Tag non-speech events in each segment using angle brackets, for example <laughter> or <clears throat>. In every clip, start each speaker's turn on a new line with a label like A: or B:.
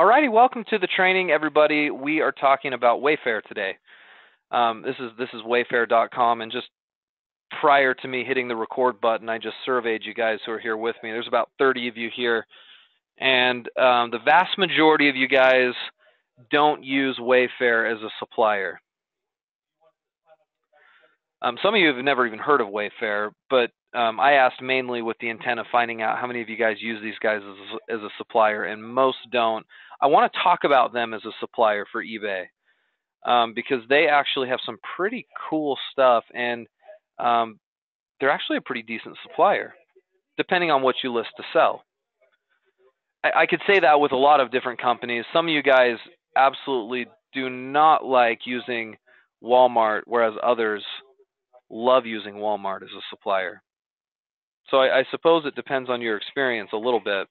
A: Alrighty, welcome to the training, everybody. We are talking about Wayfair today. Um, this is this is Wayfair.com, and just prior to me hitting the record button, I just surveyed you guys who are here with me. There's about 30 of you here, and um, the vast majority of you guys don't use Wayfair as a supplier. Um, some of you have never even heard of Wayfair, but um, I asked mainly with the intent of finding out how many of you guys use these guys as, as a supplier, and most don't. I want to talk about them as a supplier for eBay um, because they actually have some pretty cool stuff, and um, they're actually a pretty decent supplier, depending on what you list to sell. I, I could say that with a lot of different companies. Some of you guys absolutely do not like using Walmart, whereas others love using Walmart as a supplier. So I, I suppose it depends on your experience a little bit.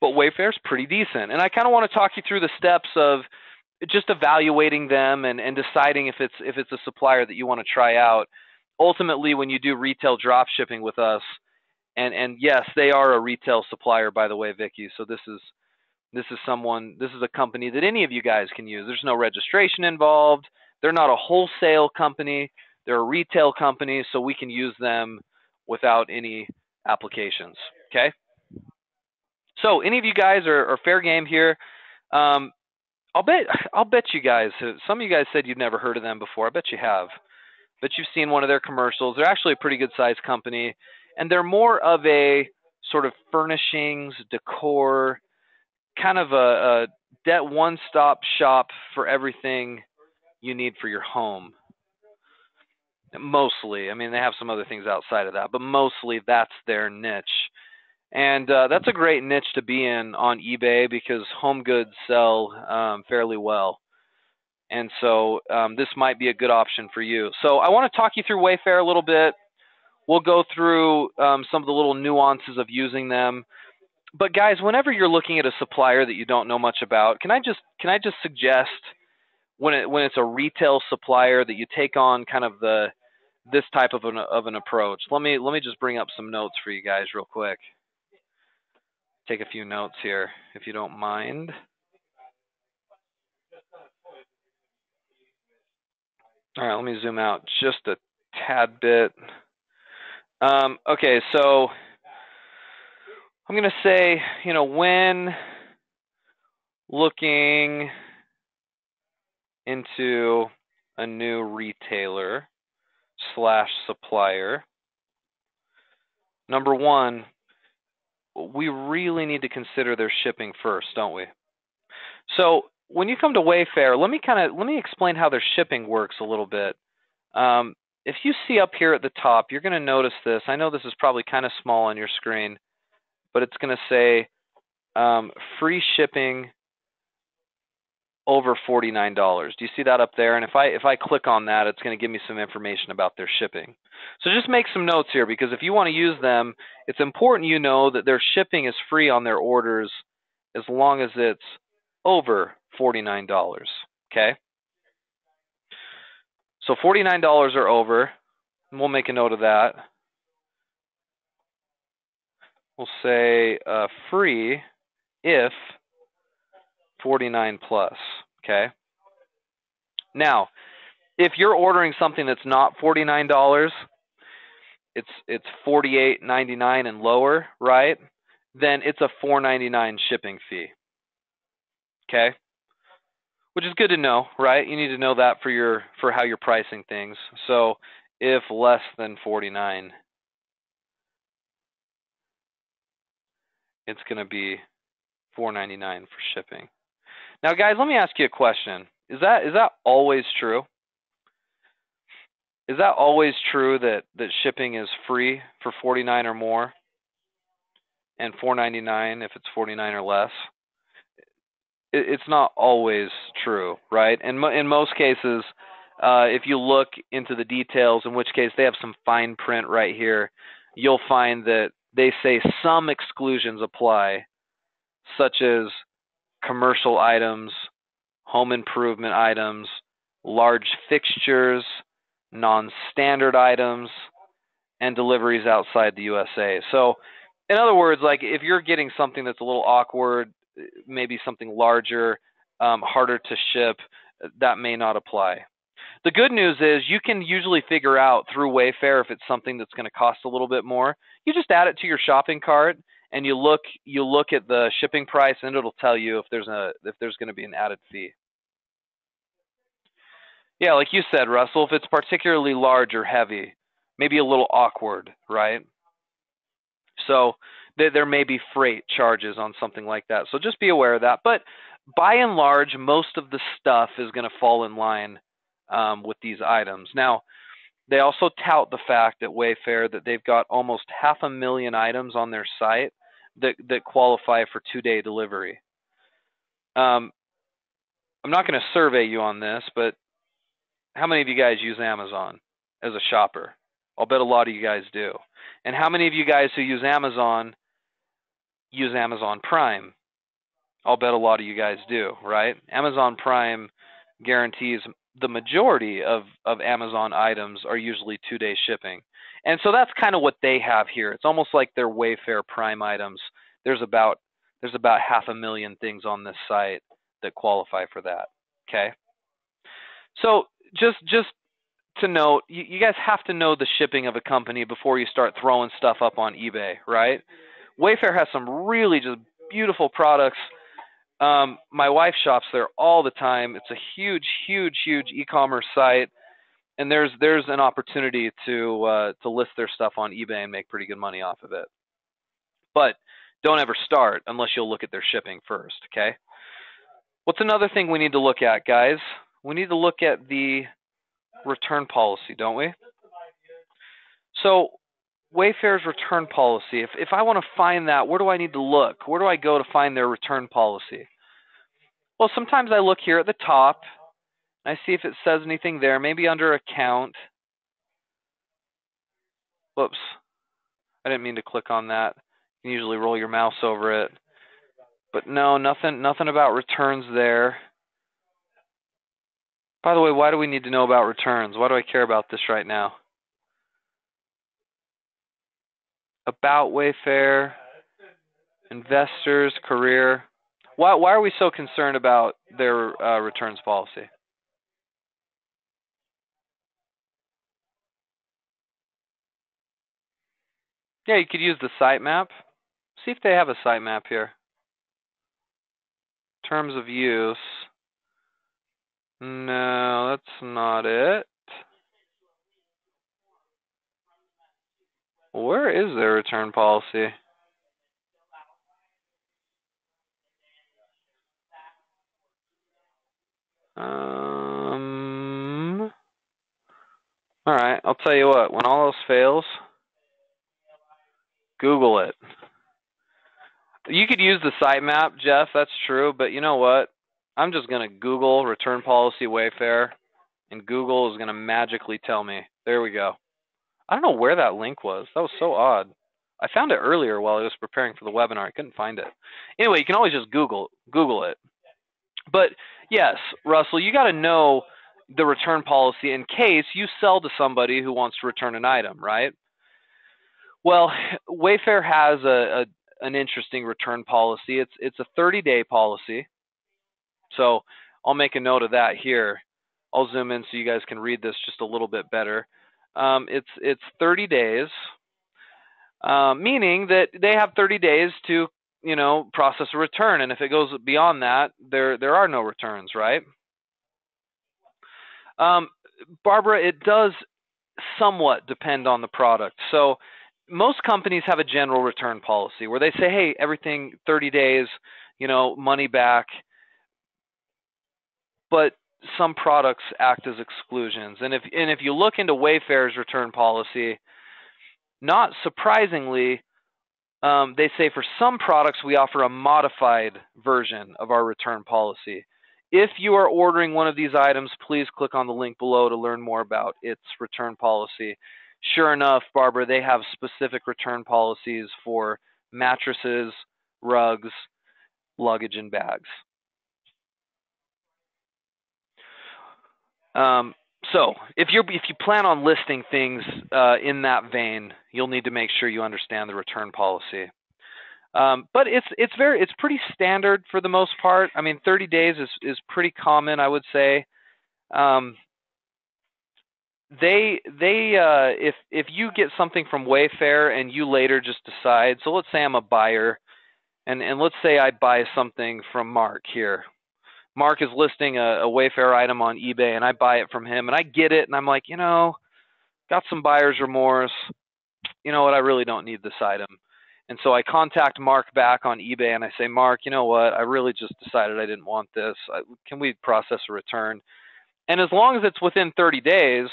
A: But Wayfair's pretty decent. And I kind of want to talk you through the steps of just evaluating them and, and deciding if it's if it's a supplier that you want to try out. Ultimately, when you do retail drop shipping with us, and and yes, they are a retail supplier, by the way, Vicky. So this is this is someone this is a company that any of you guys can use. There's no registration involved. They're not a wholesale company. They're a retail company, so we can use them without any applications. Okay. So any of you guys are, are fair game here. Um, I'll bet I'll bet you guys. Some of you guys said you've never heard of them before. I bet you have. Bet you've seen one of their commercials. They're actually a pretty good sized company, and they're more of a sort of furnishings, decor, kind of a, a one stop shop for everything you need for your home. Mostly, I mean, they have some other things outside of that, but mostly that's their niche. And uh, that's a great niche to be in on eBay because home goods sell um, fairly well. And so um, this might be a good option for you. So I want to talk you through Wayfair a little bit. We'll go through um, some of the little nuances of using them. But guys, whenever you're looking at a supplier that you don't know much about, can I just can I just suggest when it when it's a retail supplier that you take on kind of the this type of an of an approach. Let me let me just bring up some notes for you guys real quick. Take a few notes here, if you don't mind. All right, let me zoom out just a tad bit. Um, okay, so I'm going to say, you know, when looking into a new retailer, slash supplier. Number one, we really need to consider their shipping first, don't we? So when you come to Wayfair, let me kind of let me explain how their shipping works a little bit. Um, if you see up here at the top, you're going to notice this. I know this is probably kind of small on your screen, but it's going to say um, free shipping over $49. Do you see that up there? And if I if I click on that, it's going to give me some information about their shipping. So just make some notes here because if you want to use them, it's important you know that their shipping is free on their orders as long as it's over $49, okay? So $49 or over, we'll make a note of that. We'll say uh, free if 49 plus, okay? Now, if you're ordering something that's not $49, it's it's 48.99 and lower, right? Then it's a 4.99 shipping fee. Okay? Which is good to know, right? You need to know that for your for how you're pricing things. So, if less than 49 it's going to be 4.99 for shipping. Now, guys, let me ask you a question. Is that is that always true? Is that always true that that shipping is free for 49 or more and 4.99 if it's 49 or less? It, it's not always true, right? And in most cases, uh, if you look into the details, in which case they have some fine print right here, you'll find that they say some exclusions apply, such as commercial items, home improvement items, large fixtures, non standard items, and deliveries outside the USA. So, in other words, like if you're getting something that's a little awkward, maybe something larger, um, harder to ship, that may not apply. The good news is you can usually figure out through Wayfair if it's something that's going to cost a little bit more. You just add it to your shopping cart and you look you look at the shipping price and it'll tell you if there's a if there's going to be an added fee. Yeah, like you said, Russell, if it's particularly large or heavy, maybe a little awkward, right? So th- there may be freight charges on something like that. So just be aware of that. But by and large, most of the stuff is going to fall in line um, with these items. Now, they also tout the fact at Wayfair that they've got almost half a million items on their site that that qualify for two-day delivery. Um, I'm not going to survey you on this, but how many of you guys use Amazon as a shopper? I'll bet a lot of you guys do. And how many of you guys who use Amazon use Amazon Prime? I'll bet a lot of you guys do, right? Amazon Prime guarantees the majority of, of Amazon items are usually two day shipping. And so that's kind of what they have here. It's almost like their Wayfair Prime items. There's about there's about half a million things on this site that qualify for that. Okay. So just just to note, you, you guys have to know the shipping of a company before you start throwing stuff up on eBay, right? Wayfair has some really just beautiful products. Um, my wife shops there all the time. It's a huge, huge, huge e-commerce site, and there's there's an opportunity to uh, to list their stuff on eBay and make pretty good money off of it. But don't ever start unless you'll look at their shipping first. Okay. What's another thing we need to look at, guys? We need to look at the return policy, don't we? So Wayfair's return policy. If if I want to find that, where do I need to look? Where do I go to find their return policy? Well, sometimes I look here at the top. I see if it says anything there, maybe under account. Whoops. I didn't mean to click on that. You can usually roll your mouse over it. But no, nothing nothing about returns there. By the way, why do we need to know about returns? Why do I care about this right now? About Wayfair, investors, career. Why, why are we so concerned about their uh, returns policy? Yeah, you could use the sitemap. See if they have a sitemap here. Terms of use. No, that's not it. Where is their return policy? Um, all right, I'll tell you what, when all else fails, Google it. You could use the sitemap, Jeff, that's true, but you know what? I'm just going to Google return policy Wayfair, and Google is going to magically tell me. There we go. I don't know where that link was. That was so odd. I found it earlier while I was preparing for the webinar. I couldn't find it. Anyway, you can always just Google Google it. But yes, Russell, you got to know the return policy in case you sell to somebody who wants to return an item, right? Well, Wayfair has a, a an interesting return policy. It's it's a 30 day policy. So I'll make a note of that here. I'll zoom in so you guys can read this just a little bit better. Um, it's it's 30 days, uh, meaning that they have 30 days to you know process a return, and if it goes beyond that, there there are no returns, right? Um, Barbara, it does somewhat depend on the product. So most companies have a general return policy where they say, hey, everything 30 days, you know, money back but some products act as exclusions. And if and if you look into Wayfair's return policy, not surprisingly, um, they say for some products we offer a modified version of our return policy. If you are ordering one of these items, please click on the link below to learn more about its return policy. Sure enough, Barbara, they have specific return policies for mattresses, rugs, luggage, and bags. Um, so if you if you plan on listing things uh, in that vein, you'll need to make sure you understand the return policy. Um, but it's it's very it's pretty standard for the most part. I mean, 30 days is is pretty common, I would say. Um, they they uh, if if you get something from Wayfair and you later just decide. So let's say I'm a buyer, and and let's say I buy something from Mark here. Mark is listing a, a Wayfair item on eBay, and I buy it from him, and I get it, and I'm like, you know, got some buyer's remorse. You know what? I really don't need this item. And so I contact Mark back on eBay and I say, Mark, you know what? I really just decided I didn't want this. Can we process a return? And as long as it's within 30 days,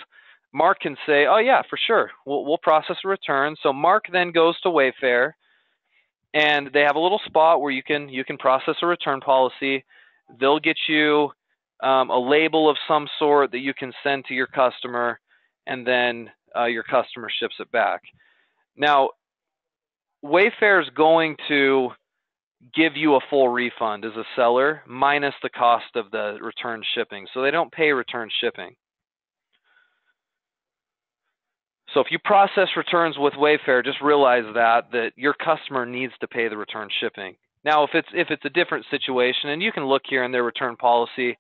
A: Mark can say, oh, yeah, for sure. We'll, we'll process a return. So Mark then goes to Wayfair and they have a little spot where you can you can process a return policy. They'll get you um, a label of some sort that you can send to your customer, and then uh, your customer ships it back. Now, Wayfair is going to give you a full refund as a seller minus the cost of the return shipping. So they don't pay return shipping. So if you process returns with Wayfair, just realize that that your customer needs to pay the return shipping. Now, if it's if it's a different situation, and you can look here in their return policy,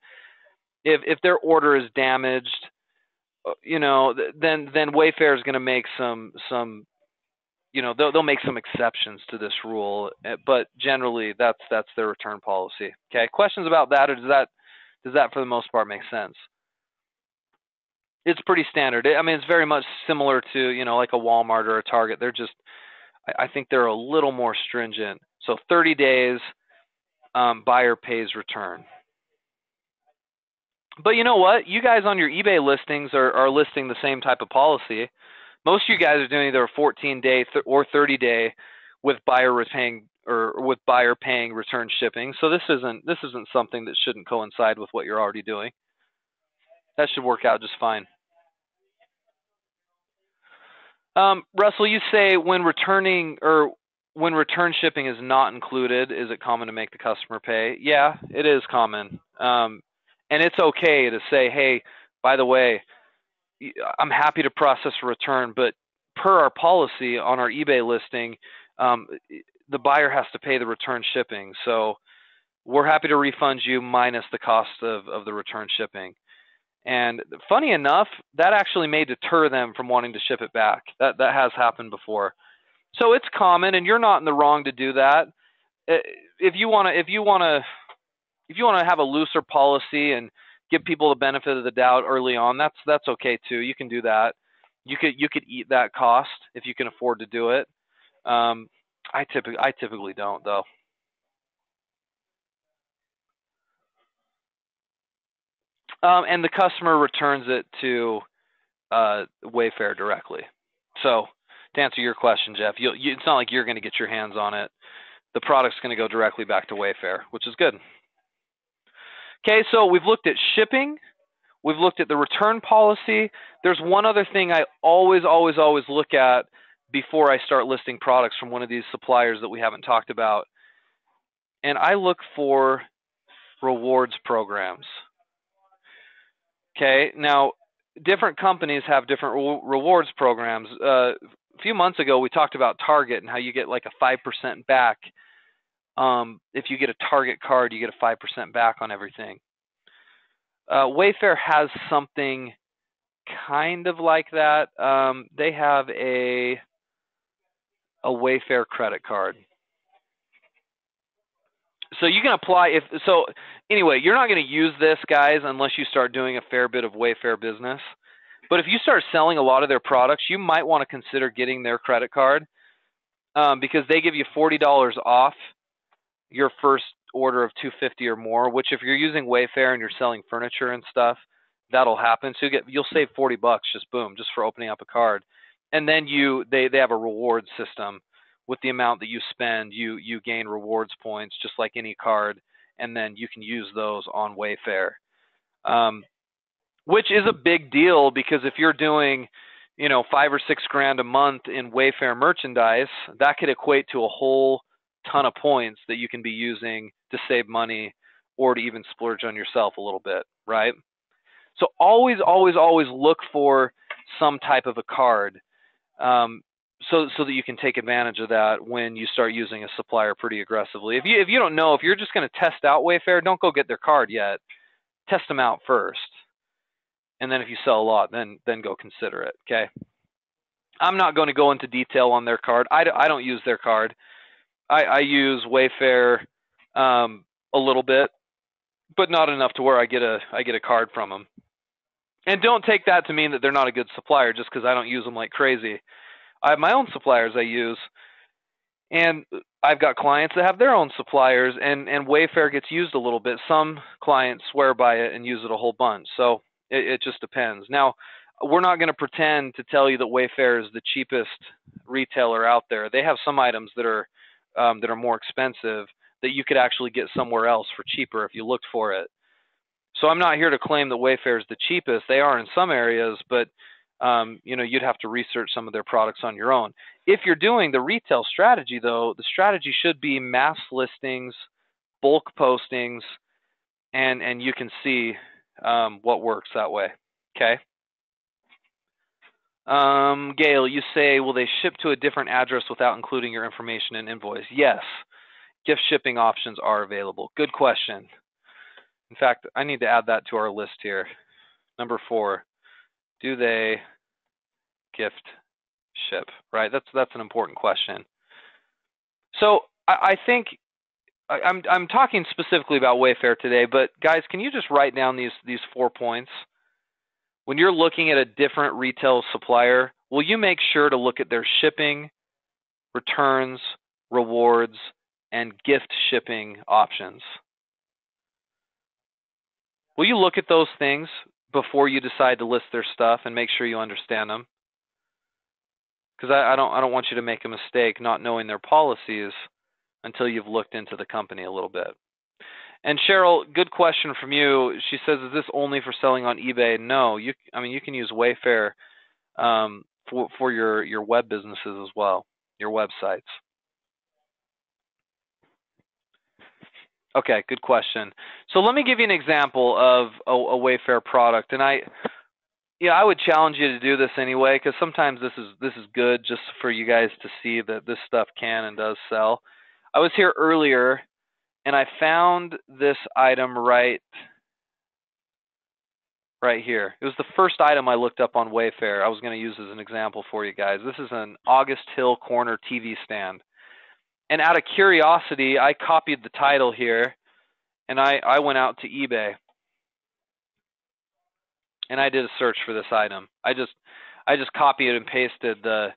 A: if if their order is damaged, uh, you know, then then Wayfair is going to make some some you know they'll, they'll make some exceptions to this rule, eh, but generally that's that's their return policy. Okay, questions about that, or does that does that for the most part make sense? It's pretty standard. I mean, it's very much similar to you know like a Walmart or a Target. They're just I think they're a little more stringent. So 30 days, um, buyer pays return. But you know what? You guys on your eBay listings are, are listing the same type of policy most of you guys are doing either a 14 day th- or 30 day with buyer paying or with buyer paying return shipping. So this isn't this isn't something that shouldn't coincide with what you're already doing. That should work out just fine. Um, Russell, you say when returning or when return shipping is not included, is it common to make the customer pay? Yeah, it is common. Um, and it's okay to say, hey, by the way, I'm happy to process a return, but per our policy on our eBay listing, um, the buyer has to pay the return shipping. So we're happy to refund you minus the cost of, of the return shipping. And funny enough, that actually may deter them from wanting to ship it back. That that has happened before. So it's common, and you're not in the wrong to do that. If you want to, if you want to, if you want to have a looser policy and give people the benefit of the doubt early on. That's that's okay too. You can do that. You could you could eat that cost if you can afford to do it. Um, I typically I typically don't though. Um, and the customer returns it to uh, Wayfair directly. So to answer your question, Jeff, you, it's not like you're going to get your hands on it. The product's going to go directly back to Wayfair, which is good. Okay, so we've looked at shipping. We've looked at the return policy. There's one other thing I always, always, always look at before I start listing products from one of these suppliers that we haven't talked about. And I look for rewards programs. Okay, now different companies have different re- rewards programs. Uh, a few months ago, we talked about Target and how you get like a 5% back um, if you get a Target card, you get a 5% back on everything. Uh, Wayfair has something kind of like that. Um, they have a a Wayfair credit card. So you can apply if so. Anyway, you're not going to use this, guys, unless you start doing a fair bit of Wayfair business. But if you start selling a lot of their products, you might want to consider getting their credit card um, because they give you forty dollars off your first order of 250 or more, which if you're using Wayfair and you're selling furniture and stuff, that'll happen. So you get you'll save 40 bucks just boom, just for opening up a card. And then you they they have a reward system with the amount that you spend, you you gain rewards points just like any card and then you can use those on Wayfair. Um, which is a big deal because if you're doing you know, five or six grand a month in Wayfair merchandise, that could equate to a whole ton of points that you can be using to save money or to even splurge on yourself a little bit, right? So always, always, always look for some type of a card. Um, so so that you can take advantage of that when you start using a supplier pretty aggressively. If you if you don't know if you're just going to test out Wayfair, don't go get their card yet. Test them out first, and then if you sell a lot, then then go consider it. Okay. I'm not going to go into detail on their card. I, I don't use their card. I, I use Wayfair um, a little bit, but not enough to where I get a I get a card from them. And don't take that to mean that they're not a good supplier just because I don't use them like crazy. I have my own suppliers I use, and I've got clients that have their own suppliers, and and Wayfair gets used a little bit. Some clients swear by it and use it a whole bunch, so it, it just depends. Now, we're not going to pretend to tell you that Wayfair is the cheapest retailer out there. They have some items that are um, that are more expensive that you could actually get somewhere else for cheaper if you looked for it. So I'm not here to claim that Wayfair is the cheapest. They are in some areas, but um, you know you'd have to research some of their products on your own. If you're doing the retail strategy, though, the strategy should be mass listings, bulk postings, and and you can see um, what works that way. Okay. Um, Gail, you say, will they ship to a different address without including your information and invoice? Yes. Gift shipping options are available. Good question. In fact, I need to add that to our list here. Number four, do they gift ship? Right. That's that's an important question. So I, I think I'm I'm talking specifically about Wayfair today, but guys, can you just write down these these four points? When you're looking at a different retail supplier, will you make sure to look at their shipping, returns, rewards, and gift shipping options? Will you look at those things before you decide to list their stuff and make sure you understand them? Because I, I, don't I don't want you to make a mistake not knowing their policies until you've looked into the company a little bit. And Cheryl, good question from you. She says, "Is this only for selling on eBay?" No, you. I mean, you can use Wayfair um, for for your your web businesses as well, your websites. Okay, good question. So let me give you an example of a, a Wayfair product, and I, yeah, I would challenge you to do this anyway, because sometimes this is this is good just for you guys to see that this stuff can and does sell. I was here earlier, and I found this item right right here. It was the first item I looked up on Wayfair. I was going to use as an example for you guys. This is an August Hill corner TV stand and out of curiosity, I copied the title here and I, I went out to eBay and I did a search for this item. I just I just copied and pasted the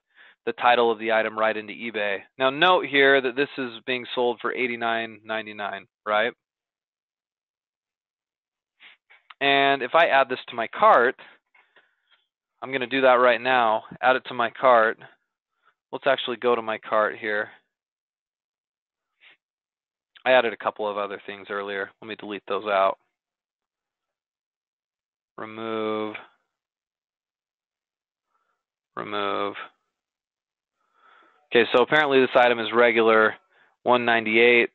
A: the title of the item right into eBay. Now note here that this is being sold for $89.99, right? And if I add this to my cart, I'm going to do that right now. Add it to my cart. Let's actually go to my cart here. I added a couple of other things earlier. Let me delete those out. Remove. Remove. Okay, so apparently this item is regular 198.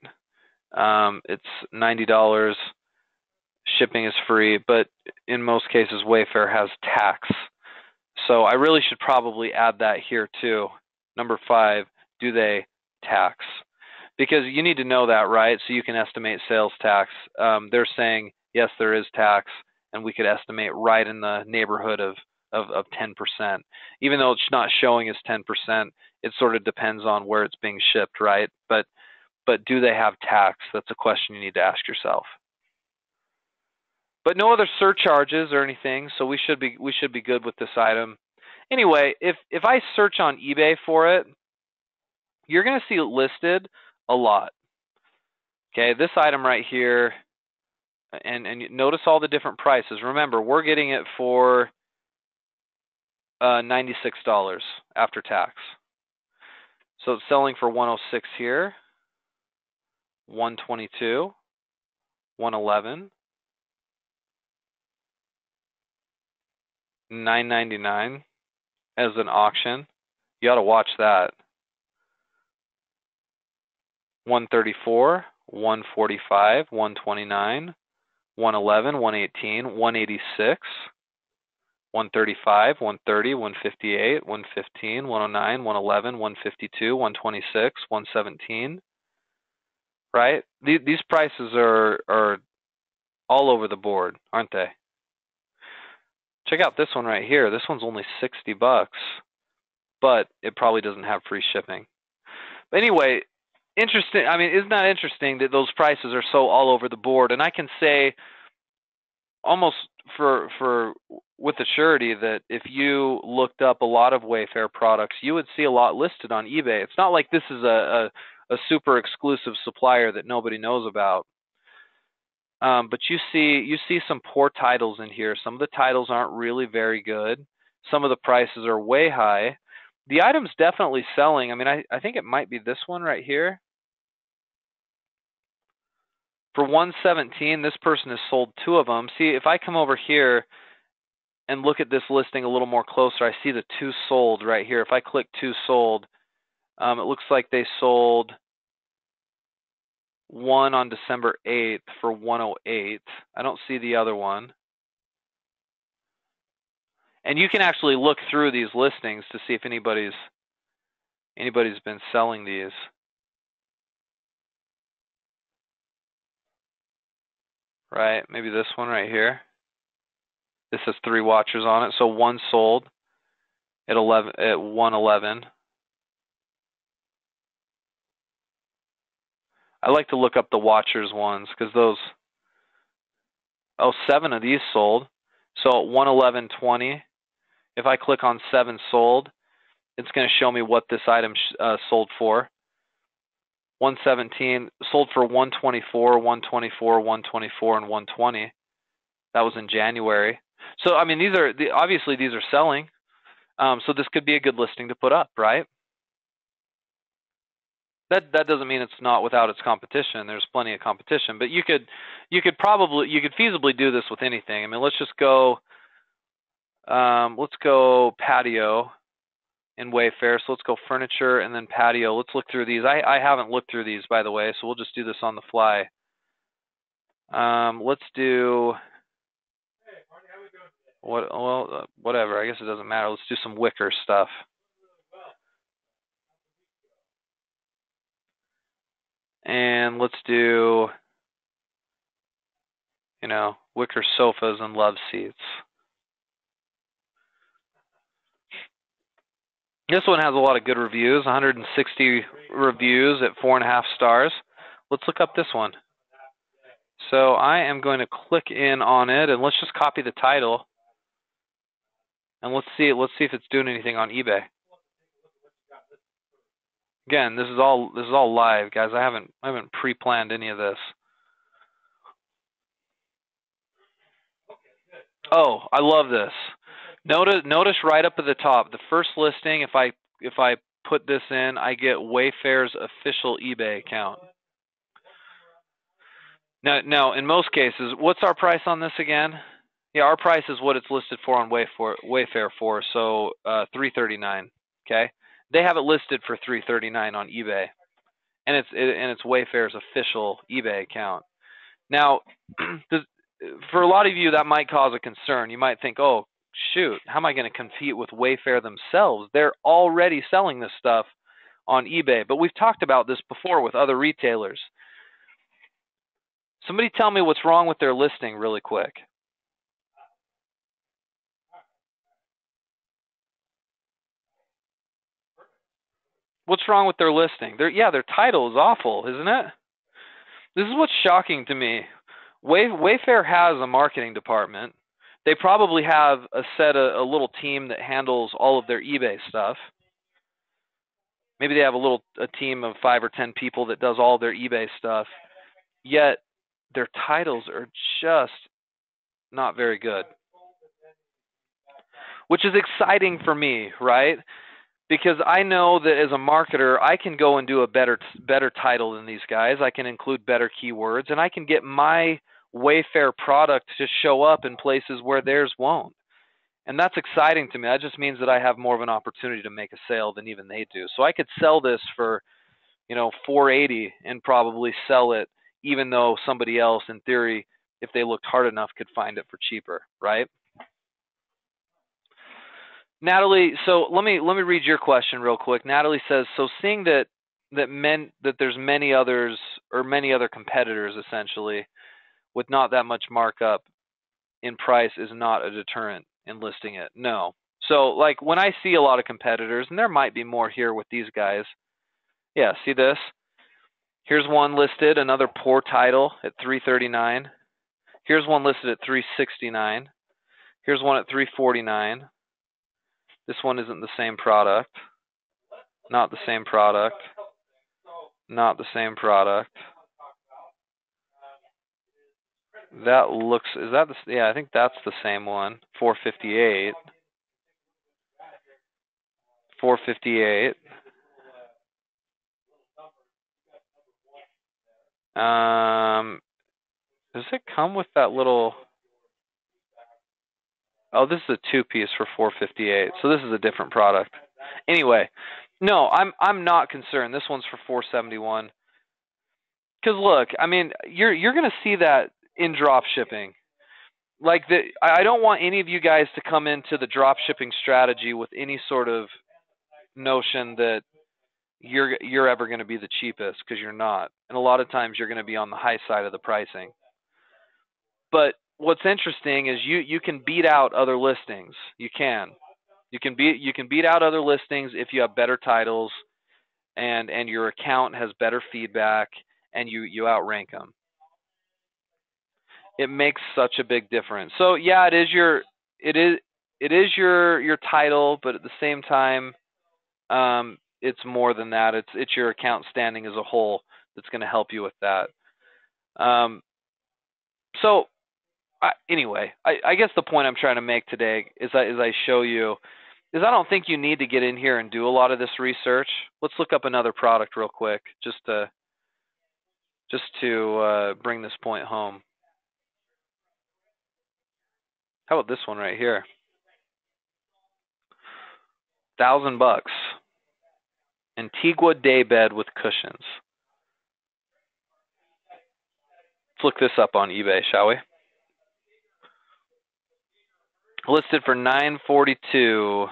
A: Um, it's $90. Shipping is free, but in most cases Wayfair has tax. So I really should probably add that here too. Number five, do they tax? because you need to know that, right? So you can estimate sales tax. Um, they're saying yes, there is tax, and we could estimate right in the neighborhood of of, of 10%. Even though it's not showing as 10%, it sort of depends on where it's being shipped, right? But but do they have tax? That's a question you need to ask yourself. But no other surcharges or anything, so we should be we should be good with this item. Anyway, if if I search on eBay for it, you're going to see it listed a lot. Okay, this item right here, and, and notice all the different prices. Remember, we're getting it for uh, $96 after tax. So it's selling for 106 here, 122, 111, 999 as an auction. You ought to watch that. 134, 145, 129, 111, 118, 186, 135, 130, 158, 115, 109, 111, 152, 126, 117. Right? These prices are are all over the board, aren't they? Check out this one right here. This one's only 60 bucks, but it probably doesn't have free shipping. But anyway, interesting. I mean, isn't that interesting that those prices are so all over the board? And I can say almost for for with the surety that if you looked up a lot of Wayfair products, you would see a lot listed on eBay. It's not like this is a, a, a super exclusive supplier that nobody knows about. Um, but you see you see some poor titles in here. Some of the titles aren't really very good. Some of the prices are way high. The item's definitely selling. I mean, I, I think it might be this one right here. For 117, this person has sold two of them. See, if I come over here and look at this listing a little more closer, I see the two sold right here. If I click two sold, um, it looks like they sold one on December 8th for 108. I don't see the other one. And you can actually look through these listings to see if anybody's anybody's been selling these. Right, maybe this one right here. This has three watchers on it, so one sold at 11 at 111. I like to look up the watchers ones because those oh seven of these sold. So at 111.20, if I click on seven sold, it's going to show me what this item uh, sold for. 117 sold for 124, 124, 124, and 120. That was in January. So I mean, these are obviously these are selling. Um, so this could be a good listing to put up, right? That that doesn't mean it's not without its competition. There's plenty of competition, but you could you could probably you could feasibly do this with anything. I mean, let's just go. Um, let's go patio in Wayfair. So let's go furniture and then patio. Let's look through these. I, I haven't looked through these, by the way, so we'll just do this on the fly. Um, let's do what? Well, uh, whatever. I guess it doesn't matter. Let's do some wicker stuff. And let's do, you know, wicker sofas and love seats. This one has a lot of good reviews, 160 reviews at four and a half stars. Let's look up this one. So I am going to click in on it and let's just copy the title. And let's see let's see if it's doing anything on eBay. Again, this is all this is all live, guys. I haven't I haven't pre-planned any of this. Oh, I love this. Notice, notice right up at the top, the first listing. If I if I put this in, I get Wayfair's official eBay account. Now, now in most cases, what's our price on this again? Yeah, our price is what it's listed for on Wayfair, Wayfair for, so uh, 339. Okay, they have it listed for 339 on eBay, and it's it, and it's Wayfair's official eBay account. Now, <clears throat> for a lot of you, that might cause a concern. You might think, oh, shoot, how am I going to compete with Wayfair themselves? They're already selling this stuff on eBay. But we've talked about this before with other retailers. Somebody tell me what's wrong with their listing really quick. What's wrong with their listing? Yeah, their title is awful, isn't it? This is what's shocking to me. Way, Wayfair has a marketing department they probably have a set a, a little team that handles all of their eBay stuff. Maybe they have a little a team of five or ten people that does all their eBay stuff. Yet their titles are just not very good. Which is exciting for me, right? Because I know that as a marketer, I can go and do a better better title than these guys. I can include better keywords and I can get my Wayfair product to show up in places where theirs won't. And that's exciting to me. That just means that I have more of an opportunity to make a sale than even they do. So I could sell this for, you know, 480 and probably sell it even though somebody else in theory if they looked hard enough could find it for cheaper, right? Natalie, so let me let me read your question real quick. Natalie says, so seeing that that men that there's many others or many other competitors essentially with not that much markup in price is not a deterrent in listing it. No. So like when I see a lot of competitors, and there might be more here with these guys. Yeah, see this? Here's one listed, another poor title at 339. Here's one listed at 369. Here's one at 349. This one isn't the same product. Not the same product. Not the same product. That looks is that the yeah, I think that's the same one. 458. 458. Um does it come with that little Oh, this is a two piece for 458. So this is a different product. Anyway, no, I'm I'm not concerned. This one's for 471. Cuz look, I mean, you're you're going to see that in drop shipping. Like the I don't want any of you guys to come into the drop shipping strategy with any sort of notion that you're you're ever going to be the cheapest because you're not. And a lot of times you're going to be on the high side of the pricing. But what's interesting is you you can beat out other listings. You can. You can beat you can beat out other listings if you have better titles and and your account has better feedback and you you outrank them. It makes such a big difference. So yeah, it is your it is it is your your title, but at the same time um, it's more than that. It's it's your account standing as a whole that's going to help you with that. Um, so I, anyway, I, I, guess the point I'm trying to make today is I, is I show you is I don't think you need to get in here and do a lot of this research. Let's look up another product real quick just to just to uh, bring this point home. How about this one right here? Thousand bucks. Antigua daybed with cushions. Let's look this up on eBay, shall we? Listed for 942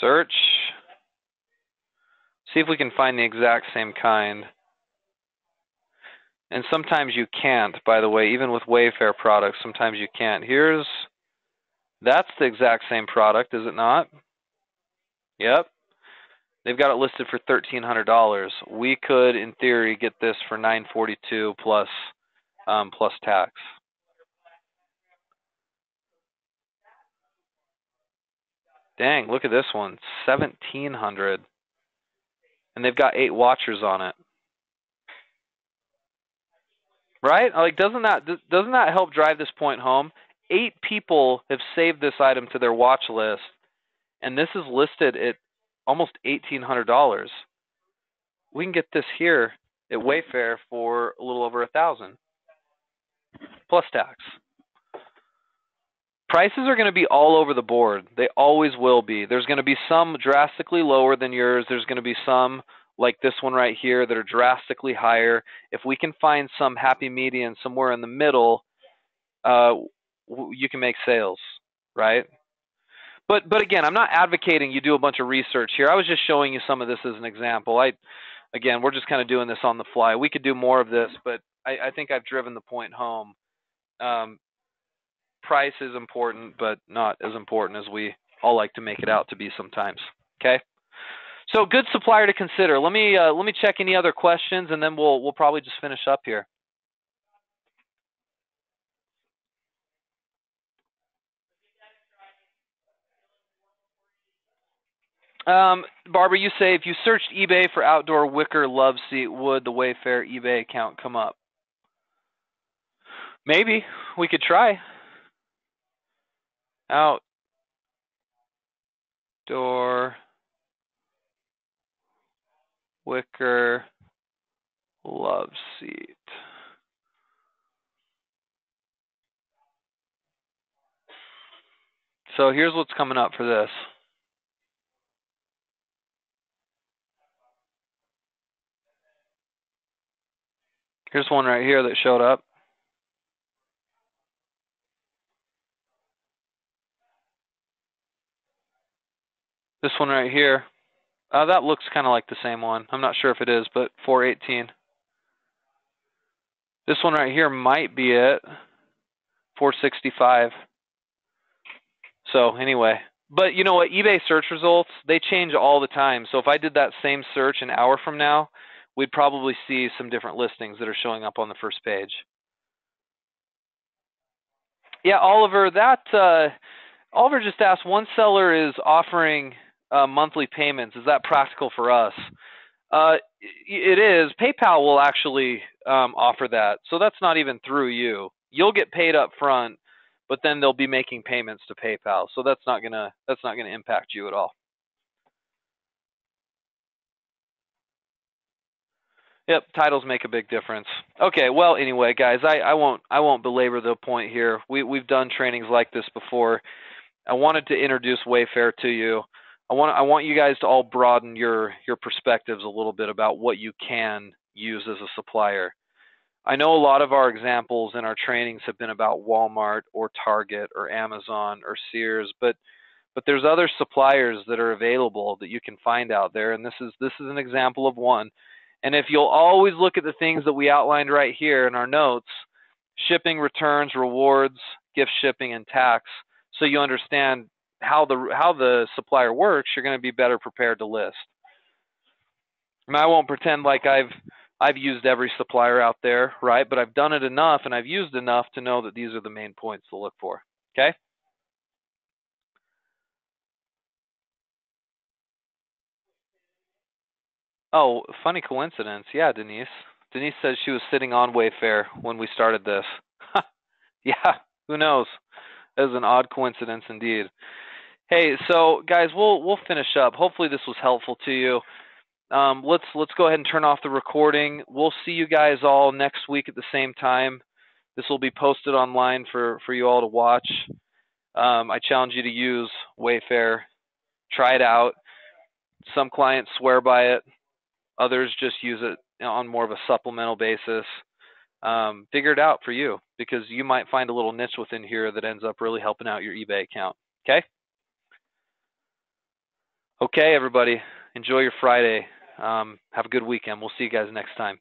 A: search. See if we can find the exact same kind. And sometimes you can't by the way even with Wayfair products sometimes you can't. Here's that's the exact same product is it not? Yep. They've got it listed for $1300 we could in theory get this for 942 plus um, plus tax Dang, look at this one, 1700. And they've got eight watchers on it. Right? Like doesn't that doesn't that help drive this point home? Eight people have saved this item to their watch list and this is listed at almost $1800. We can get this here at Wayfair for a little over a thousand plus tax prices are going to be all over the board. They always will be. There's going to be some drastically lower than yours. There's going to be some like this one right here that are drastically higher. If we can find some happy median somewhere in the middle, uh, you can make sales, right? But but again, I'm not advocating you do a bunch of research here. I was just showing you some of this as an example. I again, we're just kind of doing this on the fly. We could do more of this, but I, I think I've driven the point home. Um, price is important, but not as important as we all like to make it out to be sometimes. Okay. So good supplier to consider. Let me uh, let me check any other questions, and then we'll we'll probably just finish up here. Um, Barbara, you say if you searched eBay for outdoor wicker love seat, would the Wayfair eBay account come up? Maybe we could try outdoor wicker love seat. So here's what's coming up for this. Here's one right here that showed up. This one right here. Uh, that looks kind of like the same one. I'm not sure if it is, but 418. This one right here might be it. 465. So anyway, but you know what? eBay search results they change all the time. So if I did that same search an hour from now, we'd probably see some different listings that are showing up on the first page. Yeah, Oliver, that uh, Oliver just asked. One seller is offering uh, monthly payments. Is that practical for us? Uh, it is. PayPal will actually um, offer that, so that's not even through you. You'll get paid up front, but then they'll be making payments to PayPal, so that's not gonna that's not gonna impact you at all. Yep, titles make a big difference. Okay, well, anyway, guys, I, I won't I won't belabor the point here. We we've done trainings like this before. I wanted to introduce Wayfair to you. I want I want you guys to all broaden your your perspectives a little bit about what you can use as a supplier. I know a lot of our examples in our trainings have been about Walmart or Target or Amazon or Sears, but but there's other suppliers that are available that you can find out there and this is this is an example of one and if you'll always look at the things that we outlined right here in our notes, shipping, returns, rewards, gift shipping, and tax, so you understand how the how the supplier works, you're going to be better prepared to list. Mean, I won't pretend like I've I've used every supplier out there, right? But I've done it enough and I've used enough to know that these are the main points to look for. Okay? Oh, funny coincidence. Yeah, Denise. Denise says she was sitting on Wayfair when we started this. <laughs> yeah, who knows? That is an odd coincidence indeed. Hey, so guys, we'll we'll finish up. Hopefully this was helpful to you. Um, let's let's go ahead and turn off the recording. We'll see you guys all next week at the same time. This will be posted online for for you all to watch. Um, I challenge you to use Wayfair. Try it out. Some clients swear by it. Others just use it on more of a supplemental basis. Um, figure it out for you because you might find a little niche within here that ends up really helping out your eBay account. Okay? Okay, everybody. Enjoy your Friday. Um, have a good weekend. We'll see you guys next time.